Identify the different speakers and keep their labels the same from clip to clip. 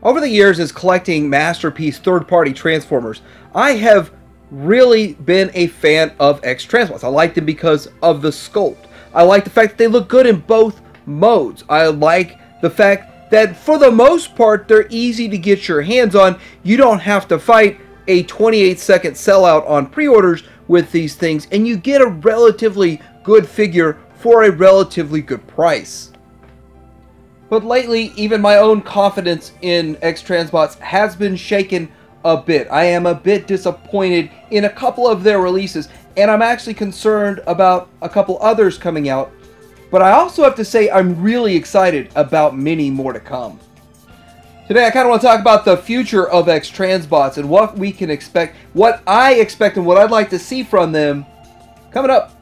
Speaker 1: Over the years, as collecting Masterpiece third party Transformers, I have really been a fan of X Transbots. I like them because of the sculpt. I like the fact that they look good in both modes. I like the fact that for the most part, they're easy to get your hands on. You don't have to fight a 28 second sellout on pre orders with these things, and you get a relatively good figure for a relatively good price. But lately, even my own confidence in X Transbots has been shaken a bit. I am a bit disappointed in a couple of their releases, and I'm actually concerned about a couple others coming out. But I also have to say I'm really excited about many more to come. Today I kind of want to talk about the future of X Transbots and what we can expect, what I expect and what I'd like to see from them coming up.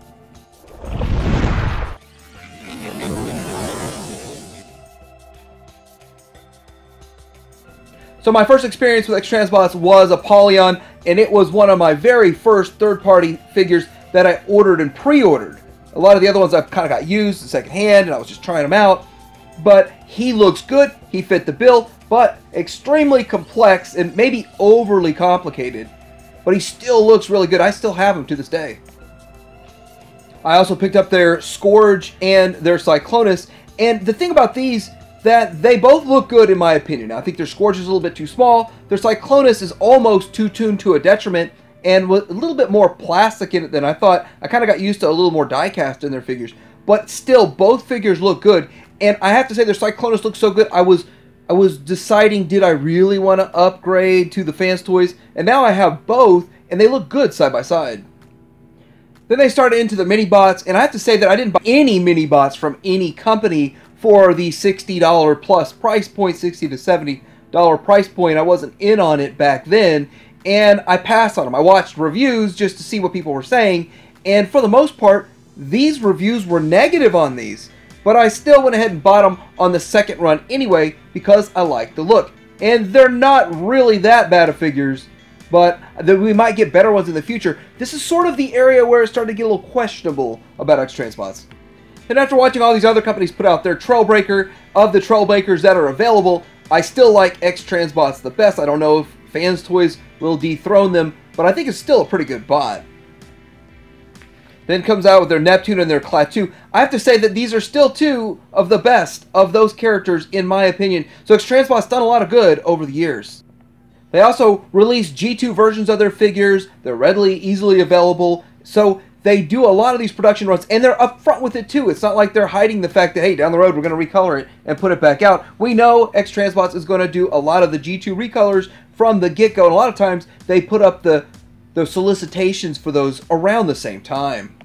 Speaker 1: So my first experience with X Transbots was Apollyon, and it was one of my very first third-party figures that I ordered and pre-ordered. A lot of the other ones I've kind of got used secondhand, and I was just trying them out. But he looks good, he fit the bill, but extremely complex and maybe overly complicated. But he still looks really good. I still have him to this day. I also picked up their Scourge and their Cyclonus, and the thing about these that they both look good in my opinion. I think their Scourge is a little bit too small. Their Cyclonus is almost too tuned to a detriment and with a little bit more plastic in it than I thought. I kind of got used to a little more die-cast in their figures. But still, both figures look good. And I have to say their Cyclonus looks so good. I was I was deciding did I really want to upgrade to the fans toys and now I have both and they look good side by side. Then they started into the mini bots and I have to say that I didn't buy any mini bots from any company for the $60 plus price point, 60 to $70 price point. I wasn't in on it back then, and I passed on them. I watched reviews just to see what people were saying, and for the most part, these reviews were negative on these. But I still went ahead and bought them on the second run anyway because I like the look. And they're not really that bad of figures, but we might get better ones in the future. This is sort of the area where it started to get a little questionable about X Transbots. And after watching all these other companies put out their Trailbreaker, of the Trailbreakers that are available, I still like X Transbots the best. I don't know if Fans Toys will dethrone them, but I think it's still a pretty good bot. Then comes out with their Neptune and their Klaatu. I have to say that these are still two of the best of those characters, in my opinion. So X Transbot's done a lot of good over the years. They also released G2 versions of their figures. They're readily, easily available. So they do a lot of these production runs and they're upfront with it too. It's not like they're hiding the fact that hey, down the road we're going to recolor it and put it back out. We know X Transbots is going to do a lot of the G2 recolors from the get-go, and a lot of times they put up the the solicitations for those around the same time.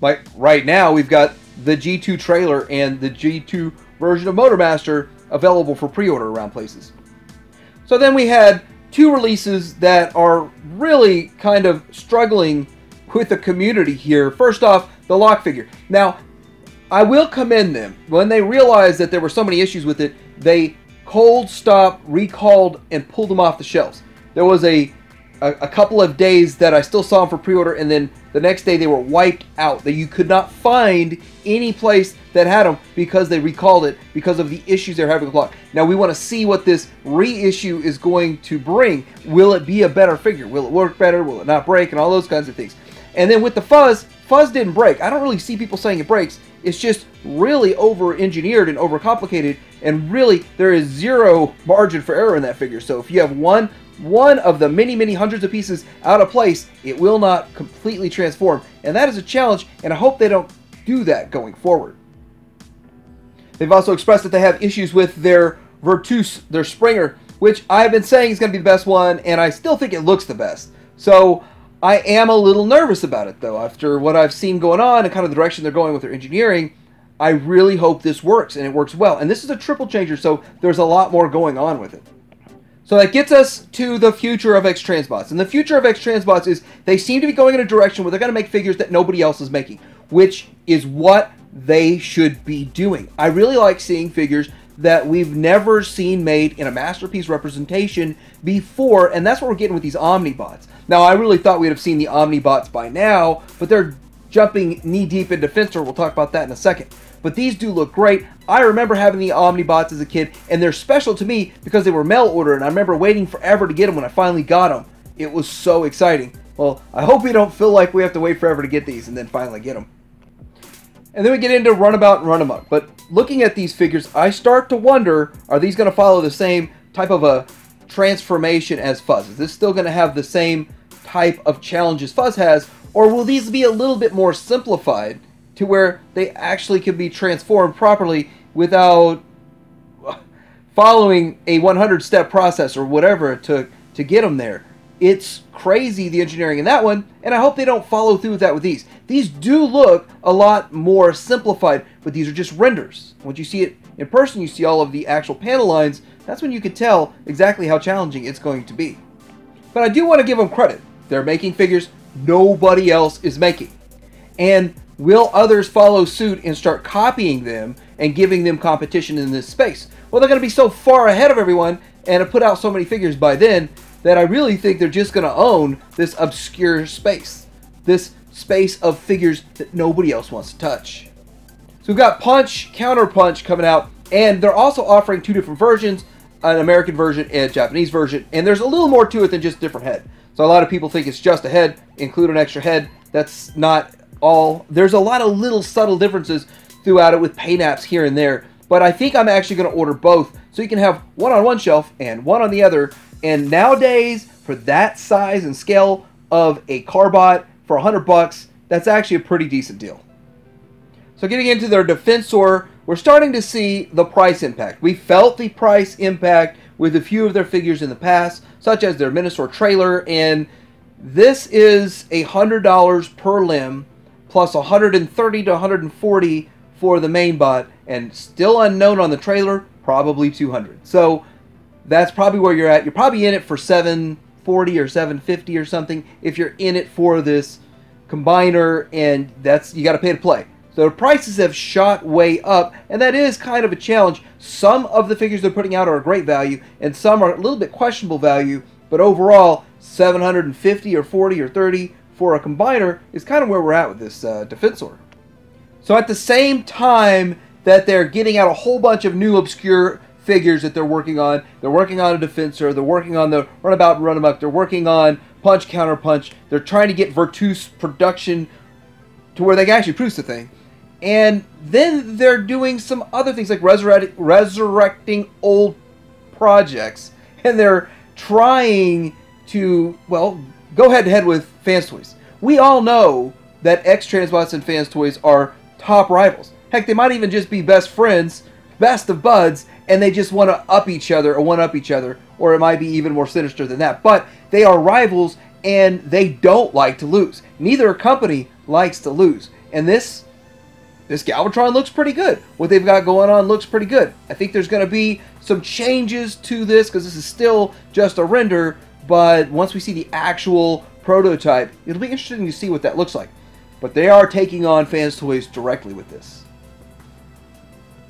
Speaker 1: Like right now, we've got the G2 trailer and the G2 version of Motormaster available for pre-order around places. So then we had two releases that are really kind of struggling with the community here. First off, the Locke figure. Now, I will commend them. When they realized that there were so many issues with it, they cold stopped, recalled, and pulled them off the shelves. There was a, a, a couple of days that I still saw them for pre-order, and then the next day they were wiped out. That you could not find any place that had them because they recalled it because of the issues they're having with Locke. Now we want to see what this reissue is going to bring. Will it be a better figure? Will it work better? Will it not break? And all those kinds of things. And then with the fuzz, fuzz didn't break. I don't really see people saying it breaks. It's just really over-engineered and over-complicated, and really there is zero margin for error in that figure. So if you have one one of the many, many hundreds of pieces out of place, it will not completely transform. And that is a challenge, and I hope they don't do that going forward. They've also expressed that they have issues with their Virtus, their Springer, which I've been saying is going to be the best one, and I still think it looks the best. So I am a little nervous about it, though. After what I've seen going on and kind of the direction they're going with their engineering, I really hope this works and it works well. And this is a triple changer, so there's a lot more going on with it. So that gets us to the future of X Transbots. And the future of X Transbots is they seem to be going in a direction where they're going to make figures that nobody else is making, which is what they should be doing. I really like seeing figures that we've never seen made in a masterpiece representation before, and that's what we're getting with these Omnibots. Now, I really thought we'd have seen the Omnibots by now, but they're jumping knee deep into Finster. We'll talk about that in a second. but these do look great. I remember having the Omnibots as a kid, and they're special to me because they were mail order, and I remember waiting forever to get them when I finally got them. It was so exciting. Well, I hope we don't feel like we have to wait forever to get these and then finally get them. And then we get into Runabout and Runamuck. But looking at these figures, I start to wonder, are these going to follow the same type of a transformation as Fuzz? Is this still going to have the same type of challenges Fuzz has? Or will these be a little bit more simplified to where they actually can be transformed properly without following a 100 step process or whatever it took to get them there? It's crazy the engineering in that one, and I hope they don't follow through with that with these. These do look a lot more simplified, but these are just renders. Once you see it in person, you see all of the actual panel lines, that's when you can tell exactly how challenging it's going to be. But I do want to give them credit. They're making figures nobody else is making. And will others follow suit and start copying them and giving them competition in this space? Well, they're going to be so far ahead of everyone and have put out so many figures by then that I really think they're just going to own this obscure space. This space of figures that nobody else wants to touch. So we've got Punch, Counter Punch coming out, and they're also offering two different versions, an American version and a Japanese version, and there's a little more to it than just different head. So a lot of people think it's just a head, include an extra head. That's not all. There's a lot of little subtle differences throughout it with paint apps here and there, but I think I'm actually going to order both so you can have one on one shelf and one on the other and nowadays, for that size and scale of a Carbot for 100 bucks, that's actually a pretty decent deal. So getting into their Defensor, we're starting to see the price impact. We felt the price impact with a few of their figures in the past, such as their Menasor trailer, and this is a $100 per limb, plus 130 to 140 for the main bot, and still unknown on the trailer, probably 200. So that's probably where you're at. You're probably in it for 740 or 750 or something if you're in it for this combiner and that's you got to pay to play. So the prices have shot way up and that is kind of a challenge. Some of the figures they're putting out are a great value and some are a little bit questionable value, but overall 750 or 40 or 30 for a combiner is kind of where we're at with this uh, Defensor. So at the same time that they're getting out a whole bunch of new obscure figures that they're working on. They're working on a defensor. They're working on the runabout runamuck. They're working on punch counter punch. They're trying to get Virtus production to where they can actually produce the thing. And then they're doing some other things like resurrect, resurrecting old projects. And they're trying to, well, go head to head with Fans Toys. We all know that X Transbots and Fans Toys are top rivals. Heck, they might even just be best friends, best of buds, and they just want to up each other or one up each other, or it might be even more sinister than that. But they are rivals and they don't like to lose. Neither company likes to lose. And this this Galvatron looks pretty good. What they've got going on looks pretty good. I think there's going to be some changes to this because this is still just a render, but once we see the actual prototype, it'll be interesting to see what that looks like. But they are taking on Fans Toys directly with this.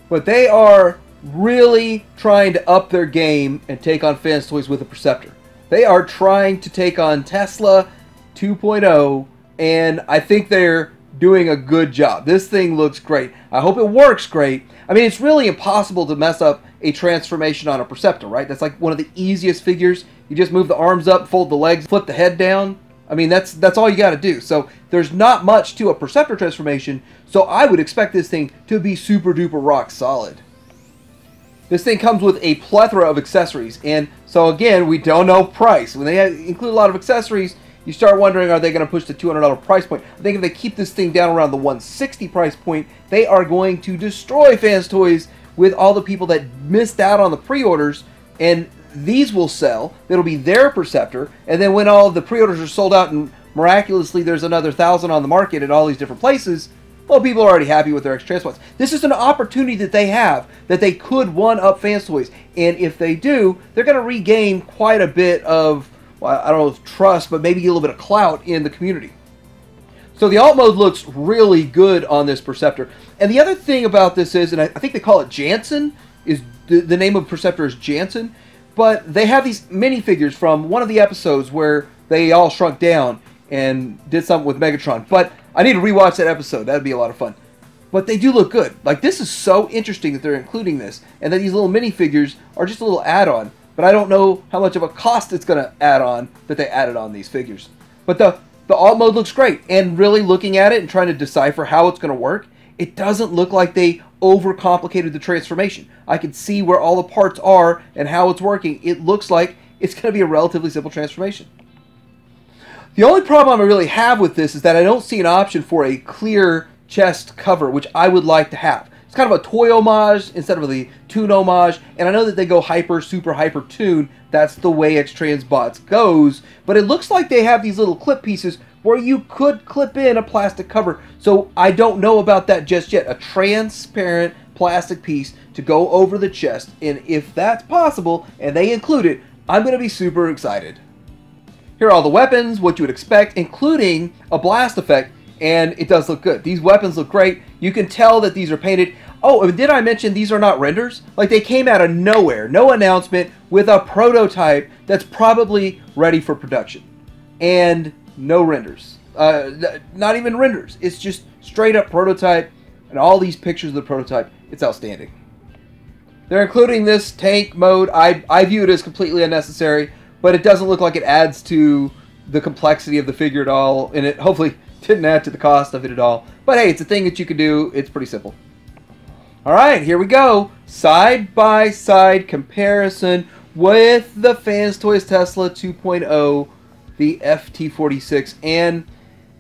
Speaker 1: But they are really trying to up their game and take on Fans Toys with a Perceptor. They are trying to take on Tesla 2.0, and I think they're doing a good job. This thing looks great. I hope it works great. I mean, it's really impossible to mess up a transformation on a Perceptor, right? That's like one of the easiest figures. You just move the arms up, fold the legs, flip the head down. I mean, that's that's all you got to do. So there's not much to a Perceptor transformation. So I would expect this thing to be super duper rock solid. This thing comes with a plethora of accessories, and so again, we don't know price. When they include a lot of accessories, you start wondering, are they going to push the $200 price point? I think if they keep this thing down around the 160 price point, they are going to destroy Fans Toys with all the people that missed out on the pre-orders, and these will sell. It'll be their Perceptor, and then when all the pre-orders are sold out and miraculously there's another thousand on the market at all these different places, well, people are already happy with their X Transbots. This is an opportunity that they have that they could one up Fans Toys, and if they do, they're going to regain quite a bit of well, I don't know trust, but maybe a little bit of clout in the community. So the alt mode looks really good on this Perceptor. And the other thing about this is, and I, I think they call it Janssen, is the, the name of Perceptor is Janssen, but they have these minifigures from one of the episodes where they all shrunk down and did something with Megatron. But I need to rewatch that episode. That'd be a lot of fun. but they do look good. Like this is so interesting that they're including this, and that these little minifigures are just a little add-on. But I don't know how much of a cost it's going to add on that they added on these figures. But the the alt mode looks great, and really looking at it and trying to decipher how it's going to work, it doesn't look like they overcomplicated the transformation. I can see where all the parts are and how it's working. It looks like it's going to be a relatively simple transformation. The only problem I really have with this is that I don't see an option for a clear chest cover, which I would like to have. It's kind of a toy homage instead of the tune homage, and I know that they go hyper, super, hyper tune. That's the way X-Transbots goes, but it looks like they have these little clip pieces where you could clip in a plastic cover. So I don't know about that just yet. A transparent plastic piece to go over the chest, and if that's possible, and they include it, I'm going to be super excited. Here are all the weapons, what you would expect, including a blast effect, and it does look good. These weapons look great. You can tell that these are painted. Oh, did I mention these are not renders? Like they came out of nowhere, no announcement, with a prototype that's probably ready for production. And no renders. Uh, not even renders. It's just straight up prototype, and all these pictures of the prototype. It's outstanding. They're including this tank mode. I, I view it as completely unnecessary, but it doesn't look like it adds to the complexity of the figure at all, and it hopefully didn't add to the cost of it at all. But hey, it's a thing that you can do. It's pretty simple. All right, here we go. Side by side comparison with the Fans Toys Tesla 2.0, the FT46. And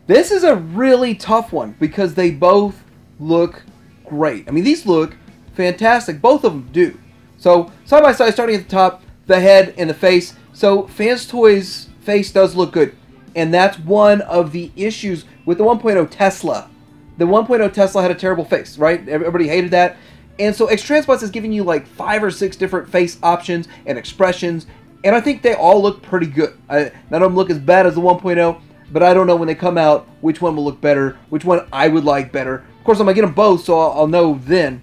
Speaker 1: this is a really tough one because they both look great. I mean, these look fantastic. Both of them do. So, side by side, starting at the top, the head and the face. So, Fans Toys' face does look good. And that's one of the issues with the 1.0 Tesla. The 1.0 Tesla had a terrible face, right? Everybody hated that. And so X-Transbots is giving you like five or six different face options and expressions. And I think they all look pretty good. I, none of them look as bad as the 1.0, but I don't know when they come out which one will look better, which one I would like better. Of course, I'm going to get them both, so I'll, I'll know then.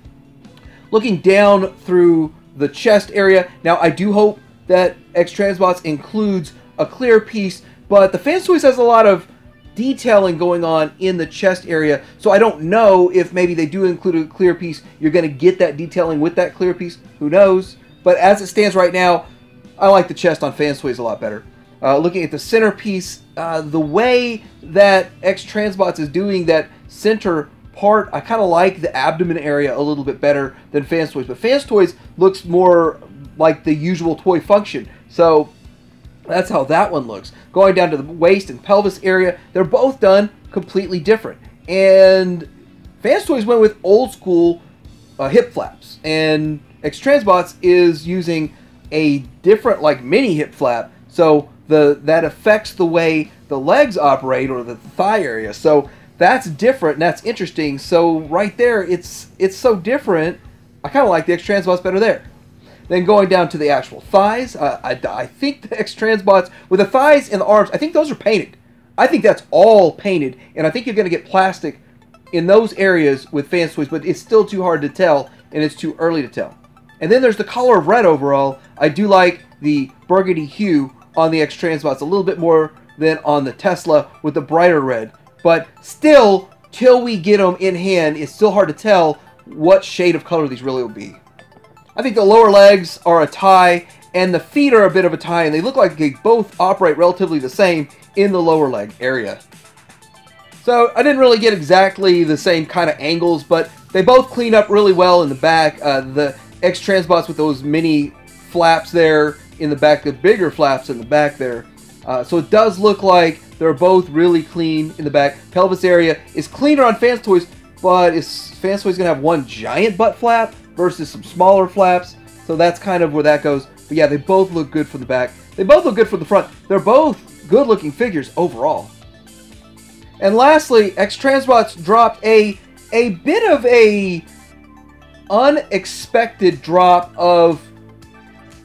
Speaker 1: Looking down through the chest area, now I do hope that X-Transbots includes a clear piece, but the Fans Toys has a lot of detailing going on in the chest area. So I don't know if maybe they do include a clear piece. You're going to get that detailing with that clear piece. Who knows? But as it stands right now, I like the chest on Fans Toys a lot better. Uh, looking at the centerpiece, uh, the way that X Transbots is doing that center part, I kind of like the abdomen area a little bit better than Fans Toys. But Fans Toys looks more like the usual toy function. So that's how that one looks. Going down to the waist and pelvis area, they're both done completely different. And Fans Toys went with old school uh, hip flaps, and X Transbots is using a different, like mini hip flap. So the that affects the way the legs operate or the thigh area. So that's different and that's interesting. So right there, it's it's so different. I kind of like the X Transbots better there. Then going down to the actual thighs, uh, I, I think the X-Transbots, with the thighs and the arms, I think those are painted. I think that's all painted, and I think you're going to get plastic in those areas with fan Toys, but it's still too hard to tell, and it's too early to tell. And then there's the color of red overall. I do like the burgundy hue on the X-Transbots a little bit more than on the Tesla with the brighter red. But still, till we get them in hand, it's still hard to tell what shade of color these really will be. I think the lower legs are a tie, and the feet are a bit of a tie, and they look like they both operate relatively the same in the lower leg area. So I didn't really get exactly the same kind of angles, but they both clean up really well in the back. Uh, the X-Transbots with those mini flaps there in the back, the bigger flaps in the back there. Uh, so it does look like they're both really clean in the back. Pelvis area is cleaner on Fans Toys, but is Fans Toys going to have one giant butt flap? Versus some smaller flaps. So that's kind of where that goes. But yeah, they both look good for the back. They both look good for the front. They're both good looking figures overall. And lastly, X-Transbots dropped a a bit of a unexpected drop of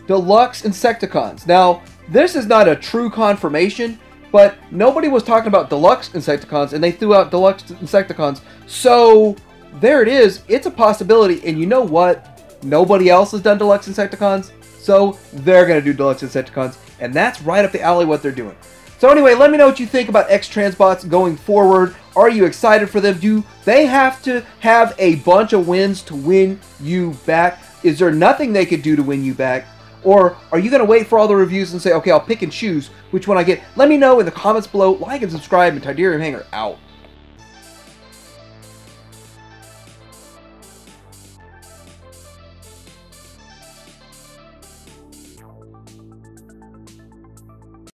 Speaker 1: deluxe Insecticons. Now, this is not a true confirmation, but nobody was talking about deluxe Insecticons, and they threw out deluxe Insecticons. So there it is. It's a possibility. And you know what? Nobody else has done Deluxe Insecticons. So they're going to do Deluxe Insecticons. And that's right up the alley what they're doing. So anyway, let me know what you think about X-Transbots going forward. Are you excited for them? Do they have to have a bunch of wins to win you back? Is there nothing they could do to win you back? Or are you going to wait for all the reviews and say, okay, I'll pick and choose which one I get? Let me know in the comments below. Like and subscribe, and Tydirium Hanger out.